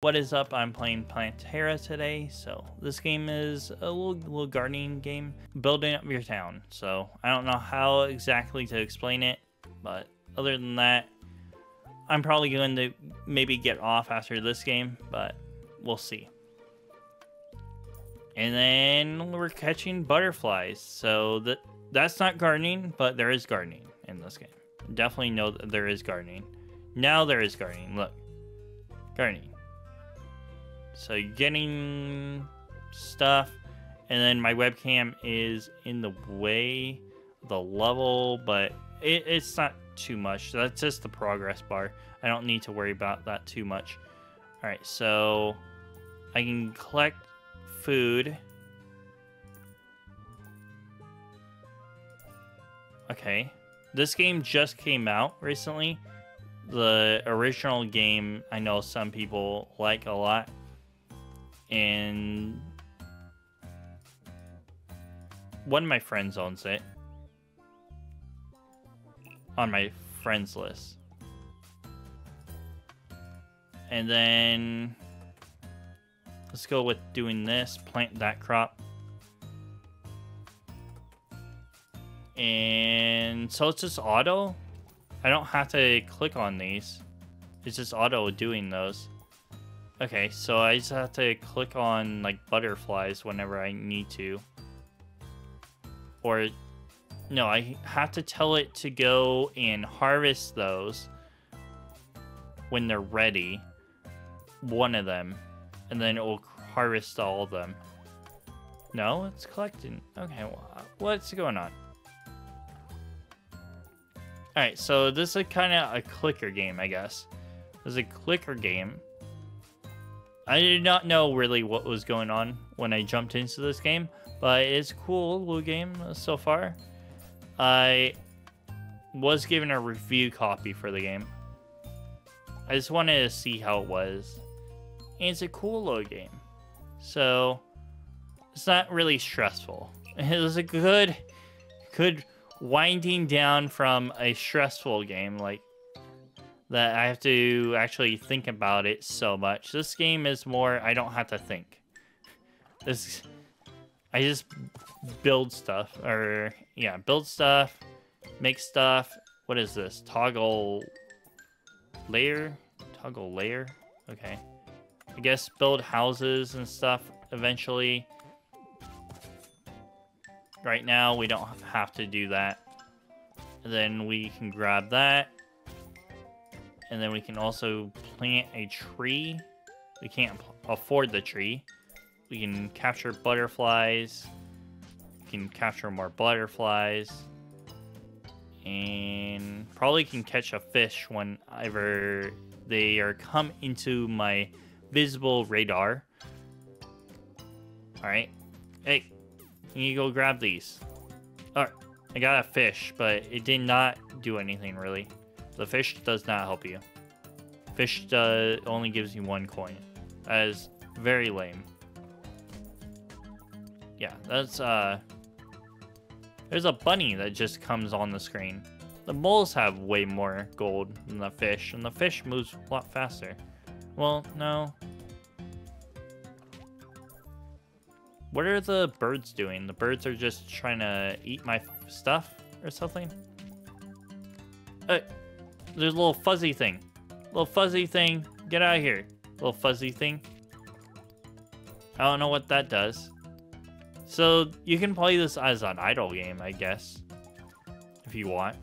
What is up? I'm playing Plantera today. So this game is a little, little gardening game, building up your town. So I don't know how exactly to explain it, but other than that, I'm probably going to maybe get off after this game, but we'll see. And then we're catching butterflies. So that that's not gardening, but there is gardening in this game. Definitely know that there is gardening. Now there is gardening. Look. Gardening. So getting stuff, and then my webcam is in the way the level, but it, it's not too much. That's just the progress bar. I don't need to worry about that too much. All right, so I can collect food. Okay. This game just came out recently. The original game I know some people like a lot and one of my friends owns it on my friends list. And then let's go with doing this, plant that crop. And so it's just auto. I don't have to click on these. It's just auto doing those. Okay, so I just have to click on like butterflies whenever I need to. Or, no, I have to tell it to go and harvest those when they're ready. One of them. And then it will harvest all of them. No, it's collecting. Okay, what's going on? Alright, so this is kind of a clicker game, I guess. This is a clicker game I did not know really what was going on when I jumped into this game, but it's cool little game so far. I was given a review copy for the game. I just wanted to see how it was. And it's a cool little game. So, it's not really stressful. It was a good, good winding down from a stressful game like that I have to actually think about it so much. This game is more, I don't have to think. This, I just build stuff, or yeah, build stuff, make stuff. What is this? Toggle layer? Toggle layer? Okay. I guess build houses and stuff eventually. Right now, we don't have to do that. And then we can grab that and then we can also plant a tree. We can't afford the tree. We can capture butterflies. We can capture more butterflies. And probably can catch a fish whenever they are come into my visible radar. Alright. Hey, can you go grab these? Alright, I got a fish, but it did not do anything really. The fish does not help you. Fish uh, only gives you one coin. That is very lame. Yeah, that's, uh... There's a bunny that just comes on the screen. The moles have way more gold than the fish, and the fish moves a lot faster. Well, no. What are the birds doing? The birds are just trying to eat my stuff or something? Hey, there's a little fuzzy thing. Little fuzzy thing. Get out of here. Little fuzzy thing. I don't know what that does. So you can play this as an idle game, I guess. If you want.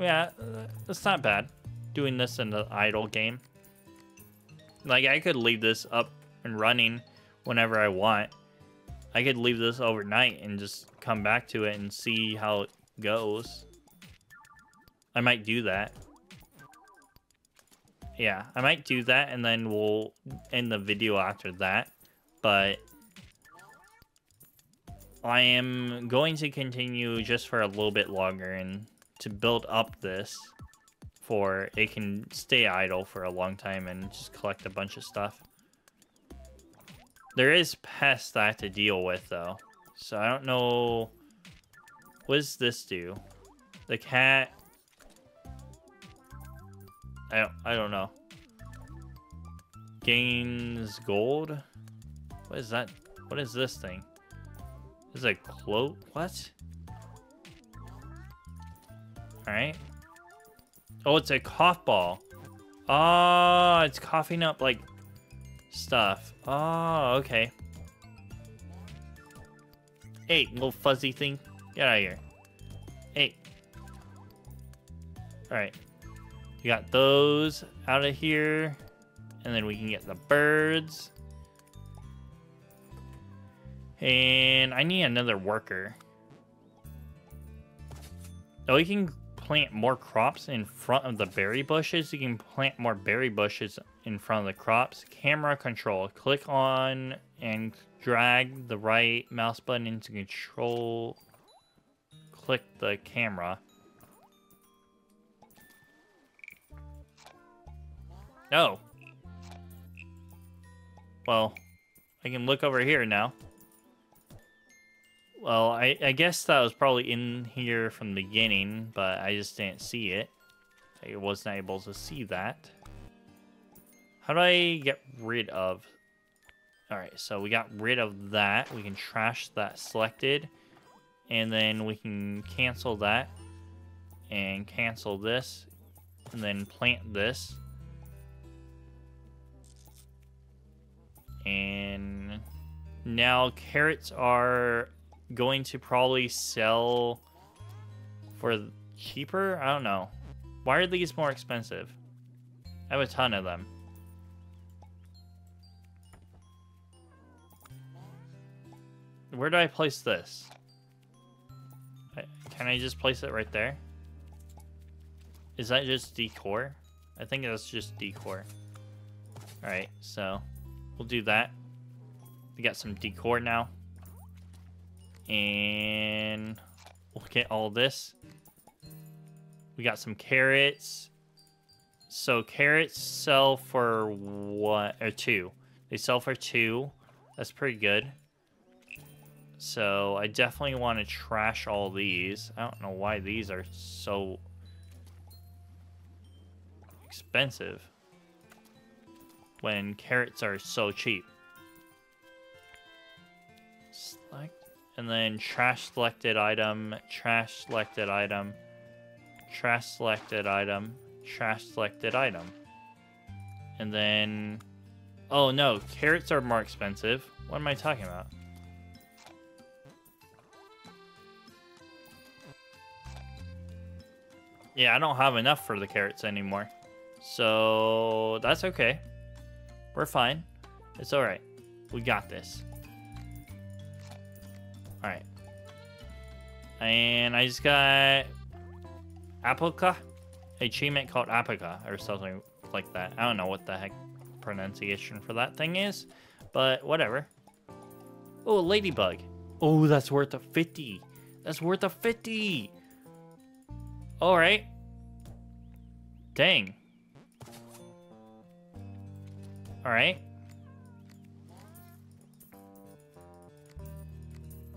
Yeah, uh, it's not bad. Doing this in the idle game. Like, I could leave this up and running whenever I want. I could leave this overnight and just come back to it and see how it goes. I might do that. Yeah, I might do that and then we'll end the video after that. But I am going to continue just for a little bit longer and to build up this for it can stay idle for a long time and just collect a bunch of stuff. There is pests that I have to deal with though. So I don't know what does this do? The cat I don't, I don't know. Gains gold? What is that? What is this thing? Is it cloak? What? Alright. Oh, it's a cough ball. Oh, ah, it's coughing up, like, stuff. Oh, okay. Hey, little fuzzy thing. Get out of here. Hey. Alright. We got those out of here. And then we can get the birds. And I need another worker. Oh, we can plant more crops in front of the berry bushes. You can plant more berry bushes in front of the crops. Camera control. Click on and drag the right mouse button into control. Click the camera. No. Well, I can look over here now. Well, I, I guess that was probably in here from the beginning, but I just didn't see it. I wasn't able to see that. How do I get rid of... Alright, so we got rid of that. We can trash that selected. And then we can cancel that. And cancel this. And then plant this. And now carrots are going to probably sell for cheaper? I don't know. Why are these more expensive? I have a ton of them. Where do I place this? Can I just place it right there? Is that just decor? I think that's just decor. Alright, so we'll do that. We got some decor now. And we'll get all this. We got some carrots. So carrots sell for what? Or two. They sell for two. That's pretty good. So I definitely want to trash all these. I don't know why these are so expensive when carrots are so cheap. Select and then trash selected item, trash selected item, trash selected item, trash selected item. And then, oh no, carrots are more expensive. What am I talking about? Yeah, I don't have enough for the carrots anymore. So, that's okay. We're fine. It's alright. We got this. Alright. And I just got Apoca? Achievement called Apoca or something like that. I don't know what the heck pronunciation for that thing is, but whatever. Oh, ladybug. Oh, that's worth a 50. That's worth a 50. Alright. Dang. Alright.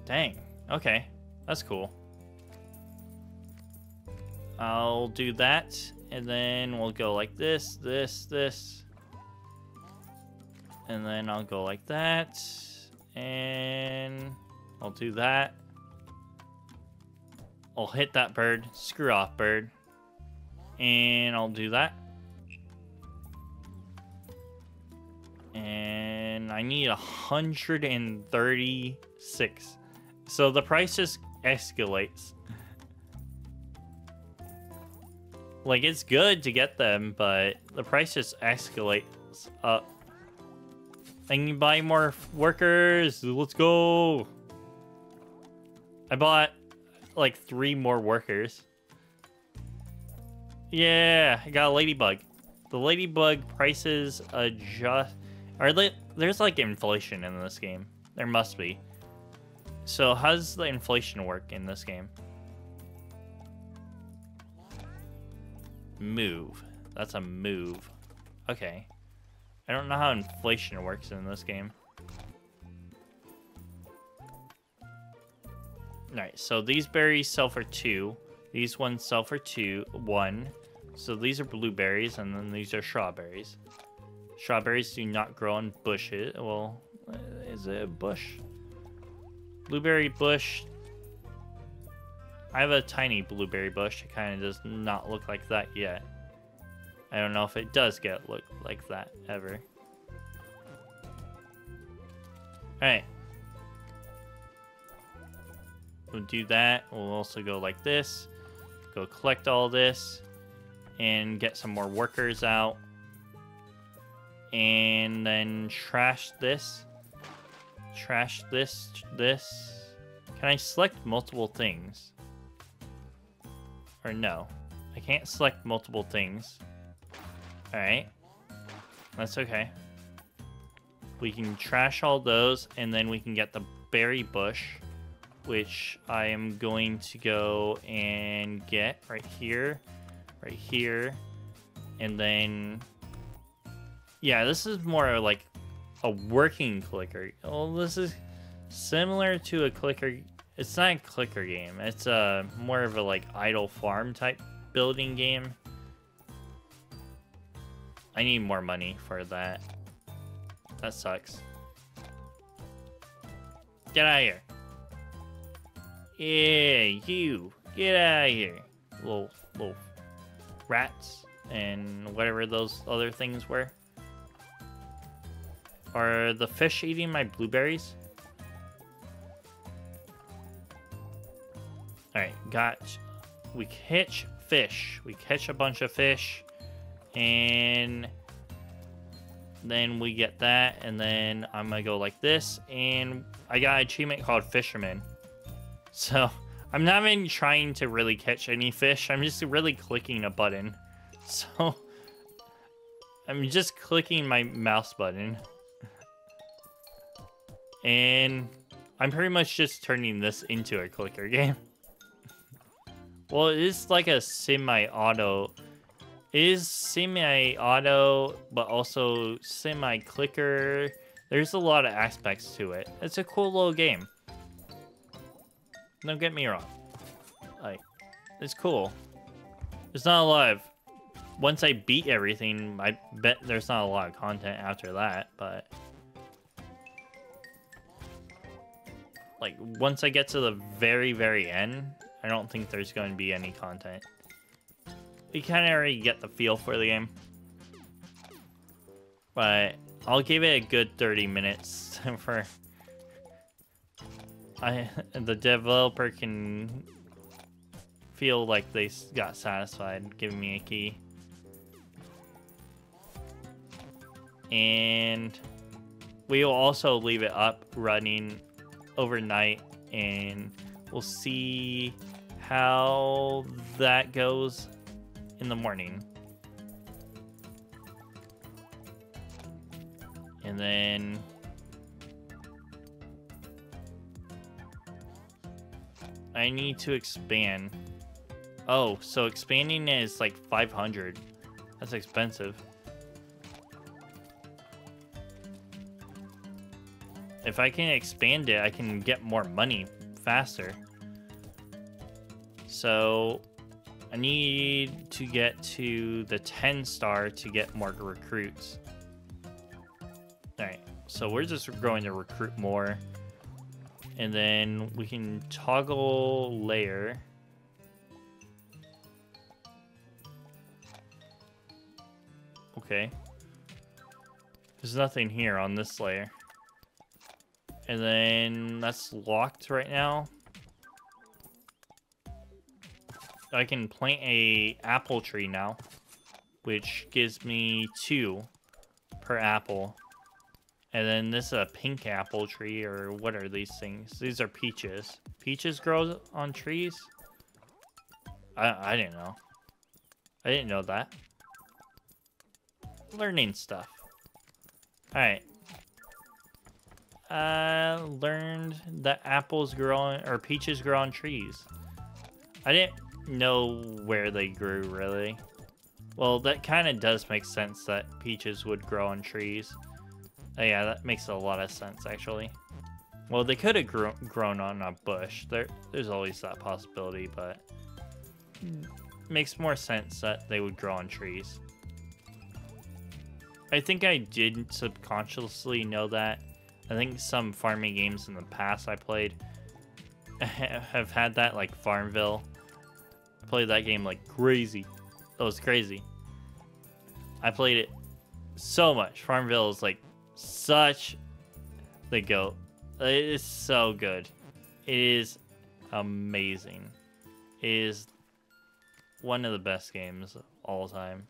Dang. Okay. That's cool. I'll do that, and then we'll go like this, this, this. And then I'll go like that, and I'll do that. I'll hit that bird. Screw off, bird. And I'll do that. I need 136. So the price just escalates. Like, it's good to get them, but the price just escalates up. I can buy more workers. Let's go. I bought, like, three more workers. Yeah, I got a ladybug. The ladybug prices adjust... Are they, there's, like, inflation in this game. There must be. So how does the inflation work in this game? Move. That's a move. Okay. I don't know how inflation works in this game. Alright, so these berries sell for two. These ones sell for two. One. So these are blueberries, and then these are strawberries. Strawberries do not grow on bushes. Well, is it a bush? Blueberry bush. I have a tiny blueberry bush. It kind of does not look like that yet. I don't know if it does get look like that ever. Alright. We'll do that. We'll also go like this. Go collect all this. And get some more workers out. And then trash this. Trash this. This. Can I select multiple things? Or no. I can't select multiple things. Alright. That's okay. We can trash all those, and then we can get the berry bush, which I am going to go and get right here, right here, and then... Yeah, this is more like a working clicker. Well, this is similar to a clicker. It's not a clicker game. It's a more of a like idle farm type building game. I need more money for that. That sucks. Get out of here. Yeah, you. Get out of here. Little, little rats and whatever those other things were. Are the fish eating my blueberries? Alright, got... We catch fish. We catch a bunch of fish. And then we get that, and then I'm gonna go like this, and I got an achievement called Fisherman. So I'm not even trying to really catch any fish. I'm just really clicking a button. So I'm just clicking my mouse button. And I'm pretty much just turning this into a clicker game. well, it is like a semi-auto is semi-auto, but also semi-clicker. There's a lot of aspects to it. It's a cool little game. Don't get me wrong. Like, it's cool. It's not a lot of... Once I beat everything, I bet there's not a lot of content after that, but... Like, once I get to the very, very end, I don't think there's going to be any content we kind of already get the feel for the game. But I'll give it a good 30 minutes for... I The developer can feel like they got satisfied giving me a key. And we will also leave it up running overnight and we'll see how that goes in the morning. And then... I need to expand. Oh, so expanding is like 500. That's expensive. If I can expand it, I can get more money faster. So I need to get to the 10 star to get more recruits. Alright, so we're just going to recruit more. And then we can toggle layer. Okay. There's nothing here on this layer. And then that's locked right now. I can plant a apple tree now, which gives me two per apple. And then this is a pink apple tree, or what are these things? These are peaches. Peaches grow on trees? I, I didn't know. I didn't know that. Learning stuff. Alright. I learned that apples grow on, or peaches grow on trees. I didn't know where they grew, really. Well, that kind of does make sense that peaches would grow on trees. Oh, yeah, that makes a lot of sense, actually. Well, they could have grown on a bush. There, There's always that possibility, but... Hmm. makes more sense that they would grow on trees. I think I did subconsciously know that. I think some farming games in the past I played have had that, like Farmville. I played that game like crazy. That was crazy. I played it so much. Farmville is like such the goat. It is so good. It is amazing. It is one of the best games of all time.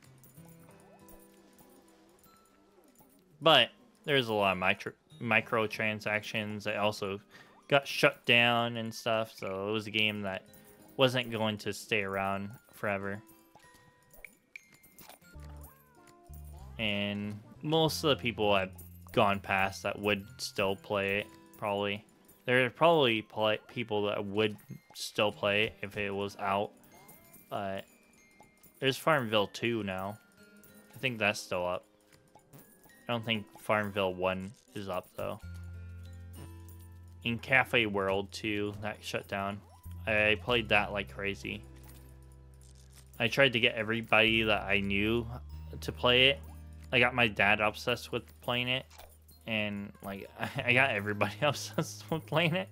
But there's a lot of micro microtransactions. I also got shut down and stuff, so it was a game that wasn't going to stay around forever. And most of the people I've gone past that would still play it, probably. There are probably people that would still play it if it was out, but there's Farmville 2 now. I think that's still up. I don't think Farmville 1 is up, though in Cafe World 2, that shut down. I played that like crazy. I tried to get everybody that I knew to play it. I got my dad obsessed with playing it, and like I got everybody obsessed with playing it.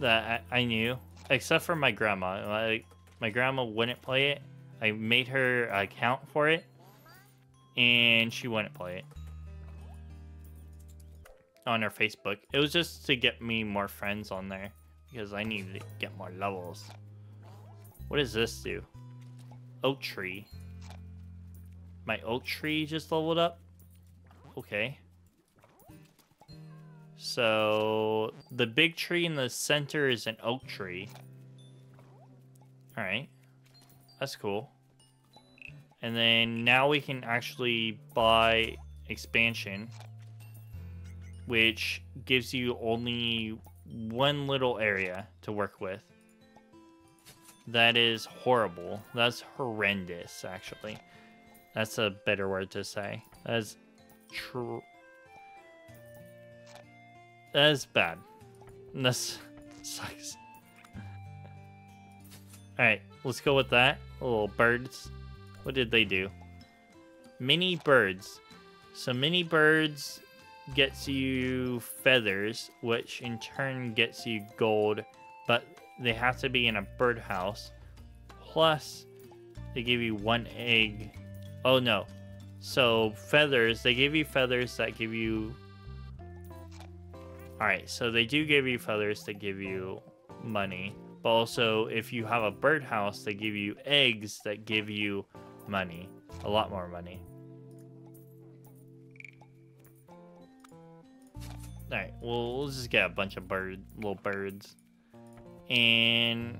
that I, I knew, except for my grandma. Like my grandma wouldn't play it. I made her account for it, and she wouldn't play it on her Facebook. It was just to get me more friends on there because I needed to get more levels. What does this do? Oak tree. My oak tree just leveled up? Okay. So, the big tree in the center is an oak tree. Alright. That's cool. And then now we can actually buy expansion which gives you only one little area to work with. That is horrible. That's horrendous, actually. That's a better word to say. That's true. That is bad. This sucks. Alright, let's go with that. Little birds. What did they do? Mini birds. So mini birds gets you feathers, which in turn gets you gold, but they have to be in a birdhouse. Plus, they give you one egg. Oh no. So, feathers, they give you feathers that give you. Alright, so they do give you feathers that give you money. But also, if you have a birdhouse, they give you eggs that give you money. A lot more money. Alright, well, we'll just get a bunch of bird, little birds. And...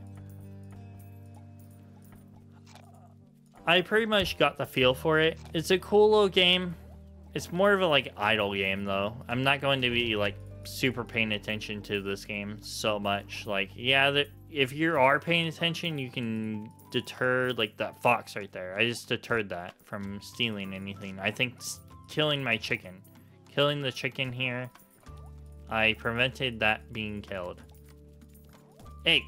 I pretty much got the feel for it. It's a cool little game. It's more of a, like, idle game, though. I'm not going to be, like, super paying attention to this game so much. Like, yeah, the, if you are paying attention, you can deter, like, that fox right there. I just deterred that from stealing anything. I think killing my chicken. Killing the chicken here I prevented that being killed. Hey!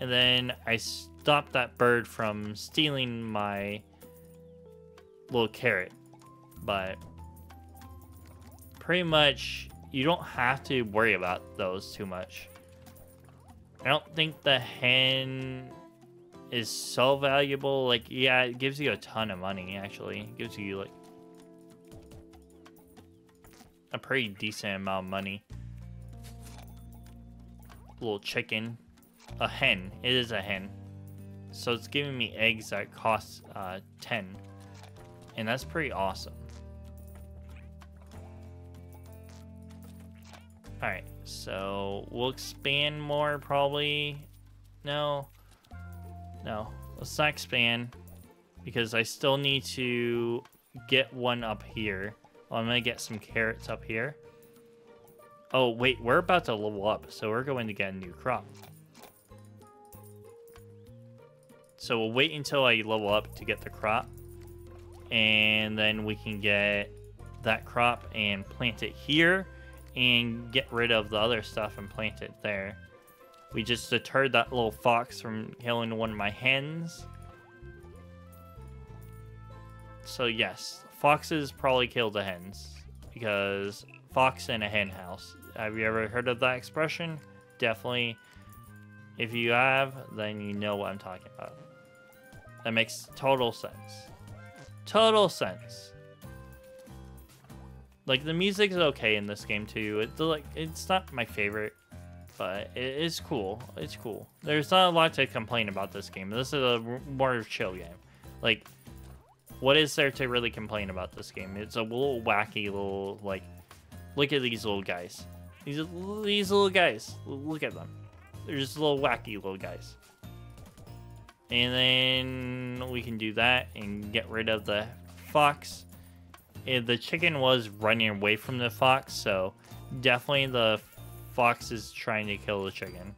And then I stopped that bird from stealing my little carrot. But pretty much you don't have to worry about those too much. I don't think the hen is so valuable. Like, yeah, it gives you a ton of money, actually. It gives you, like, a pretty decent amount of money little chicken. A hen. It is a hen. So it's giving me eggs that cost uh, 10. And that's pretty awesome. Alright, so we'll expand more probably. No. No. Let's not expand. Because I still need to get one up here. I'm going to get some carrots up here. Oh, wait, we're about to level up, so we're going to get a new crop. So we'll wait until I level up to get the crop. And then we can get that crop and plant it here. And get rid of the other stuff and plant it there. We just deterred that little fox from killing one of my hens. So yes, foxes probably kill the hens because fox in a hen house. Have you ever heard of that expression? Definitely. If you have, then you know what I'm talking about. That makes total sense. Total sense. Like the music is okay in this game too. It's like it's not my favorite, but it is cool. It's cool. There's not a lot to complain about this game. This is a more chill game. Like, what is there to really complain about this game? It's a little wacky little like. Look at these little guys. These these little guys. Look at them. They're just little wacky little guys. And then we can do that and get rid of the fox Eh, the chicken was running away from the fox, so definitely the fox is trying to kill the chicken.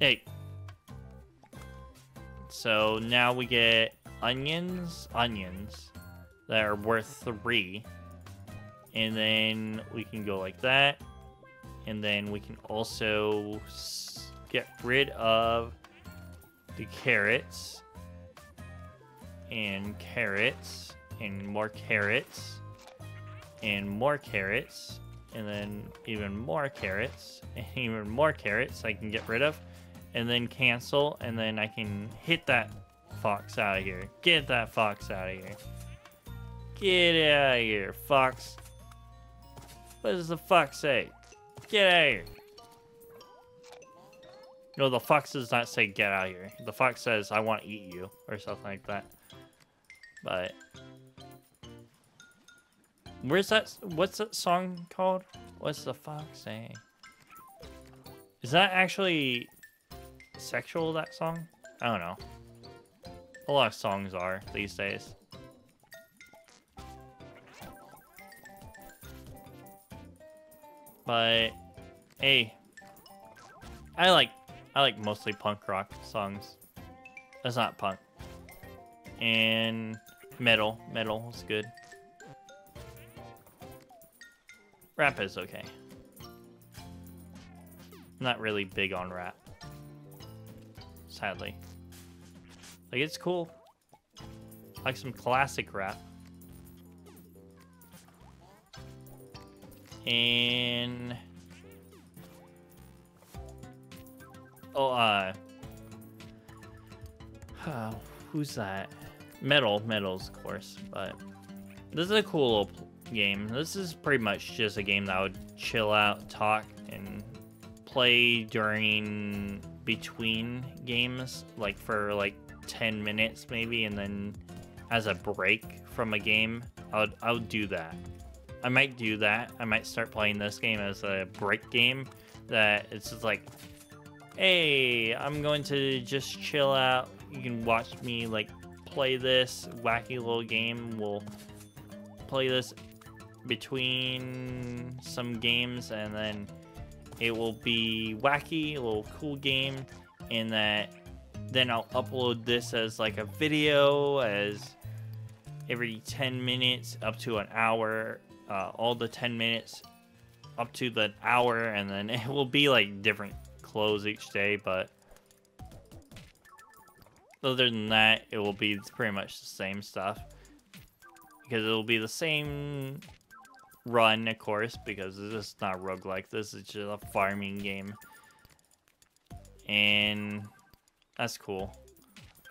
Hey. So now we get onions, onions that are worth three. And then we can go like that. And then we can also get rid of the carrots and carrots and more carrots and more carrots and then even more carrots and even more carrots I can get rid of and then cancel and then I can hit that fox out of here. Get that fox out of here. Get out of here, fox. What does the fox say? Get out of here. No, the fox does not say get out of here. The fox says, I want to eat you, or something like that. But where's that? What's that song called? What's the fox saying? Is that actually sexual? That song? I don't know. A lot of songs are these days. But hey, I like I like mostly punk rock songs. That's not punk. And Metal. Metal is good. Rap is okay. Not really big on rap. Sadly. Like, it's cool. Like some classic rap. And... Oh, uh... uh who's that? Metal, metals, of course, but this is a cool little game. This is pretty much just a game that I would chill out, talk, and play during between games, like for like 10 minutes maybe, and then as a break from a game, I would, I would do that. I might do that. I might start playing this game as a break game that it's just like, hey, I'm going to just chill out. You can watch me like play this wacky little game. We'll play this between some games and then it will be wacky, a little cool game in that then I'll upload this as like a video as every 10 minutes up to an hour, uh, all the 10 minutes up to the hour and then it will be like different clothes each day, but other than that, it will be pretty much the same stuff. Because it will be the same run, of course, because this is not roguelike. This is just a farming game. And that's cool.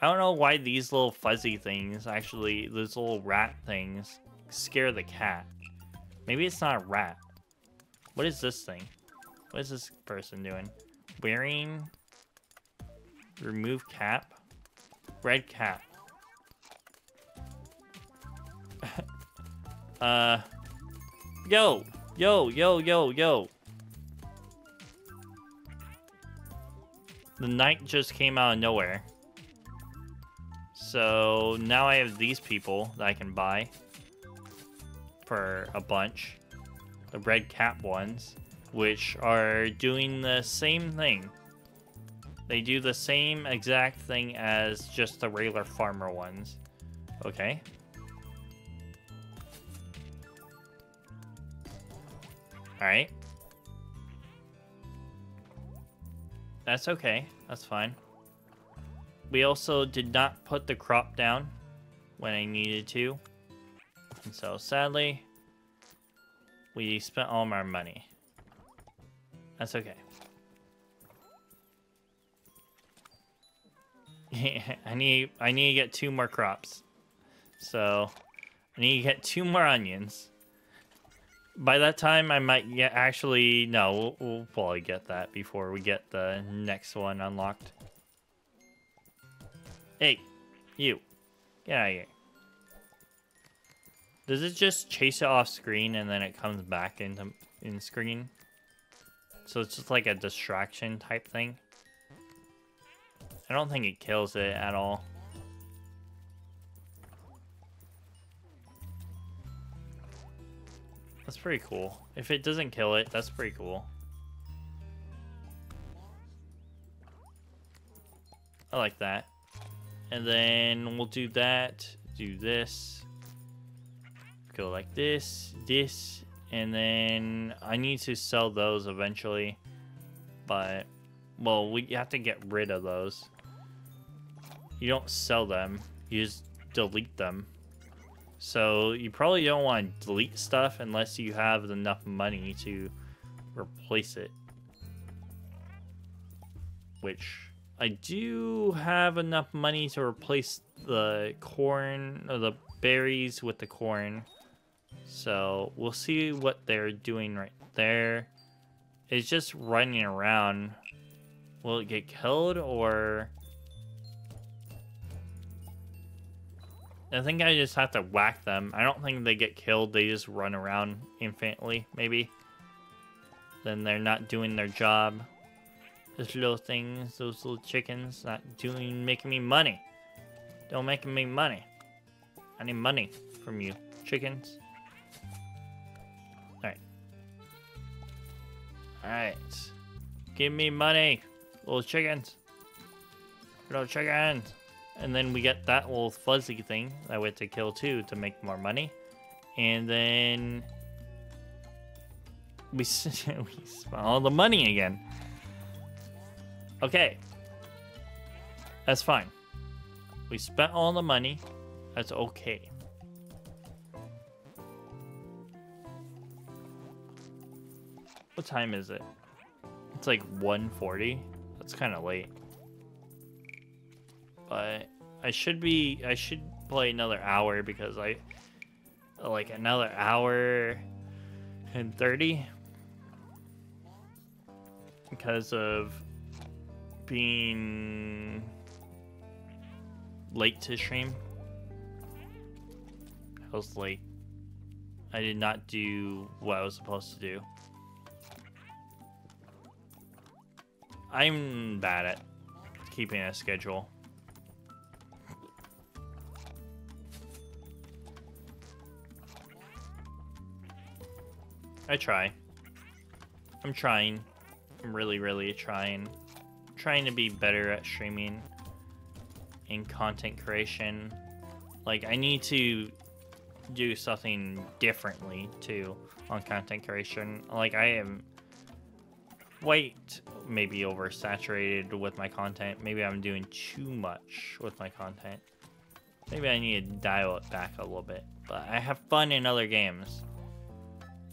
I don't know why these little fuzzy things, actually, those little rat things, scare the cat. Maybe it's not a rat. What is this thing? What is this person doing? Wearing... Remove cap? Red cap. uh. Yo! Yo, yo, yo, yo. The knight just came out of nowhere. So now I have these people that I can buy for a bunch. The red cap ones, which are doing the same thing. They do the same exact thing as just the regular farmer ones. Okay. Alright. That's okay. That's fine. We also did not put the crop down when I needed to. And so sadly, we spent all of our money. That's okay. I need I need to get two more crops. So I need to get two more onions. By that time, I might get actually no. We'll, we'll probably get that before we get the next one unlocked. Hey, you, get out of here. Does it just chase it off screen and then it comes back into in screen? So it's just like a distraction type thing. I don't think it kills it at all. That's pretty cool. If it doesn't kill it, that's pretty cool. I like that. And then we'll do that, do this, go like this, this, and then I need to sell those eventually. But, well, we have to get rid of those. You don't sell them, you just delete them. So you probably don't want to delete stuff unless you have enough money to replace it. Which I do have enough money to replace the corn or the berries with the corn. So we'll see what they're doing right there. It's just running around. Will it get killed or I think I just have to whack them. I don't think they get killed. They just run around infinitely, maybe. Then they're not doing their job. Those little things, those little chickens, not doing, making me money. Don't make me money. I need money from you, chickens. Alright. Alright. Give me money, little chickens. Little chickens. And then we get that little fuzzy thing that we to kill too to make more money. And then we, we spent all the money again. Okay. That's fine. We spent all the money. That's okay. What time is it? It's like 1.40. That's kind of late. But I should be, I should play another hour because I, like another hour and 30 because of being late to stream. I was late. I did not do what I was supposed to do. I'm bad at keeping a schedule. I try. I'm trying. I'm really, really trying. trying to be better at streaming and content creation. Like, I need to do something differently, too, on content creation. Like, I am quite maybe oversaturated with my content. Maybe I'm doing too much with my content. Maybe I need to dial it back a little bit. But I have fun in other games.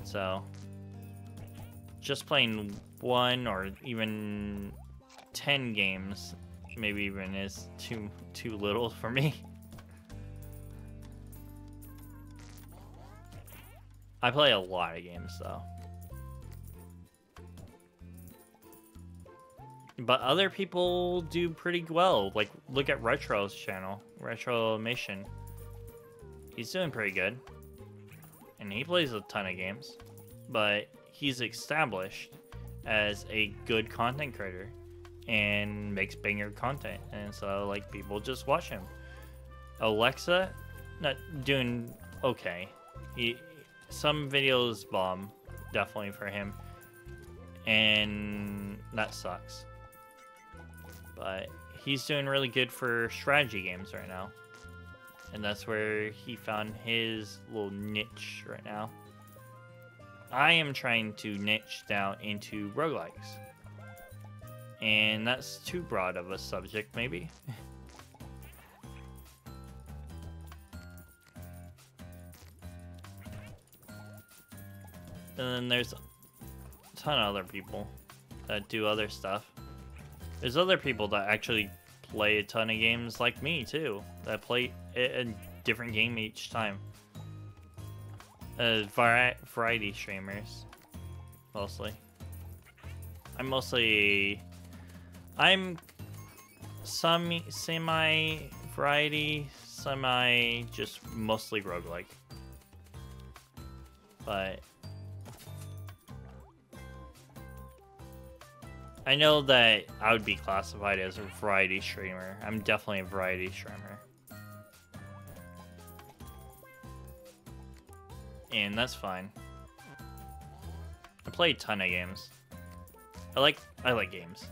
So, just playing one or even 10 games maybe even is too too little for me. I play a lot of games though. But other people do pretty well. Like look at Retro's channel, Retromation. He's doing pretty good and he plays a ton of games, but he's established as a good content creator and makes banger content, and so like people just watch him. Olexa, not doing okay. He, some videos bomb, definitely for him, and that sucks. But he's doing really good for strategy games right now and that's where he found his little niche right now. I am trying to niche down into roguelikes. And that's too broad of a subject, maybe. and then there's a ton of other people that do other stuff. There's other people that actually play a ton of games like me too, that play a different game each time. Uh, vari variety streamers, mostly. I'm mostly, I'm some semi variety, semi just mostly roguelike. But I know that I would be classified as a variety streamer. I'm definitely a variety streamer. And that's fine. I play a ton of games. I like I like games.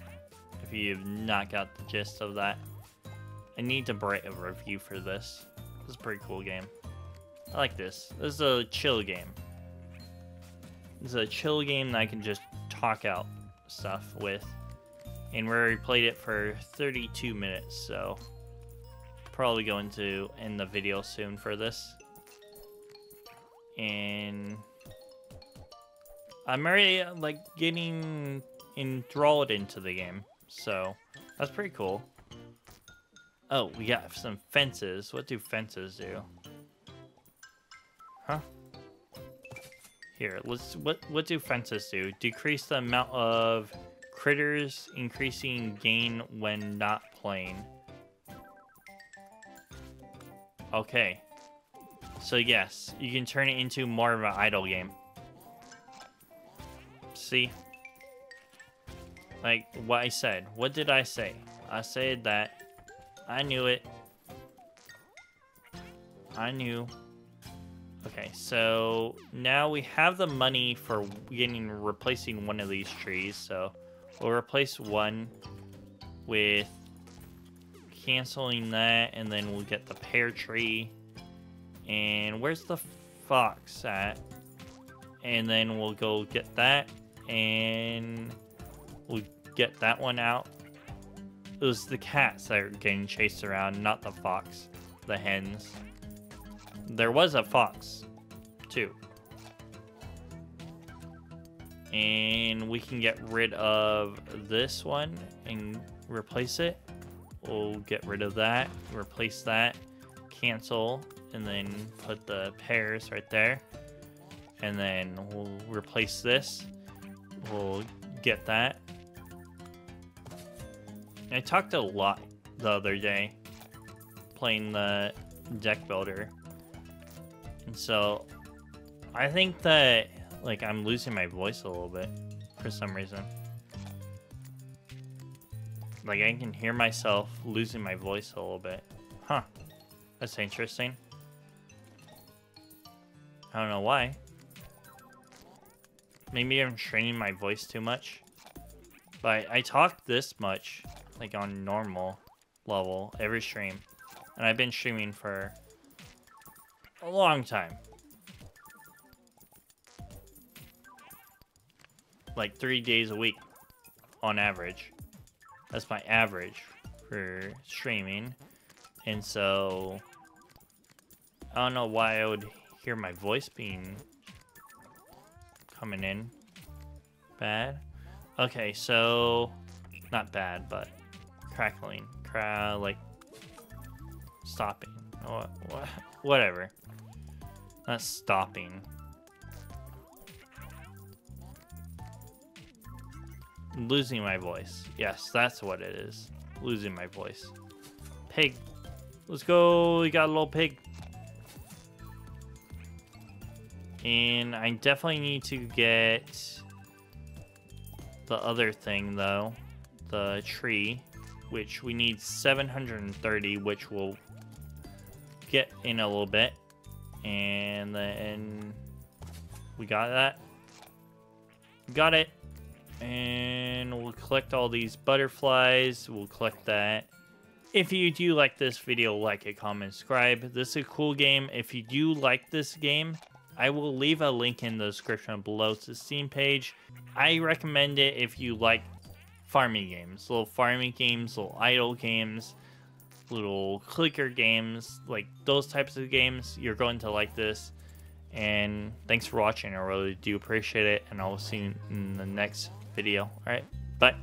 If you've not got the gist of that. I need to write a review for this. This is a pretty cool game. I like this. This is a chill game. This is a chill game that I can just talk out stuff with. And we already played it for 32 minutes, so probably going to end the video soon for this. And I'm already like getting enthralled into the game, so that's pretty cool. Oh, we got some fences. What do fences do? Huh? Here, let's what what do fences do? Decrease the amount of critters, increasing gain when not playing. Okay. So yes, you can turn it into more of an idle game. See? Like what I said. What did I say? I said that I knew it. I knew Okay, so now we have the money for getting replacing one of these trees, so we'll replace one with canceling that, and then we'll get the pear tree. And where's the fox at? And then we'll go get that, and we'll get that one out. It was the cats that are getting chased around, not the fox, the hens. There was a fox, too. And we can get rid of this one and replace it. We'll get rid of that, replace that, cancel, and then put the pears right there. And then we'll replace this. We'll get that. I talked a lot the other day playing the deck builder and so I think that like I'm losing my voice a little bit for some reason. Like I can hear myself losing my voice a little bit. Huh. That's interesting. I don't know why. Maybe I'm straining my voice too much. But I talk this much, like on normal level, every stream. And I've been streaming for a long time. Like three days a week on average. That's my average for streaming. And so I don't know why I would hear my voice being coming in bad. Okay, so not bad, but crackling, cra like stopping. What, what, whatever. Not stopping. Losing my voice. Yes, that's what it is. Losing my voice. Pig. Let's go. We got a little pig. And I definitely need to get the other thing, though. The tree, which we need 730, which we'll get in a little bit. And then we got that. Got it. And we'll collect all these butterflies. We'll collect that. If you do like this video, like it, comment, subscribe. This is a cool game. If you do like this game, I will leave a link in the description below to the Steam page. I recommend it if you like farming games, little farming games, little idle games, little clicker games, like those types of games. You're going to like this. And thanks for watching. I really do appreciate it. And I will see you in the next video. All right. Bye.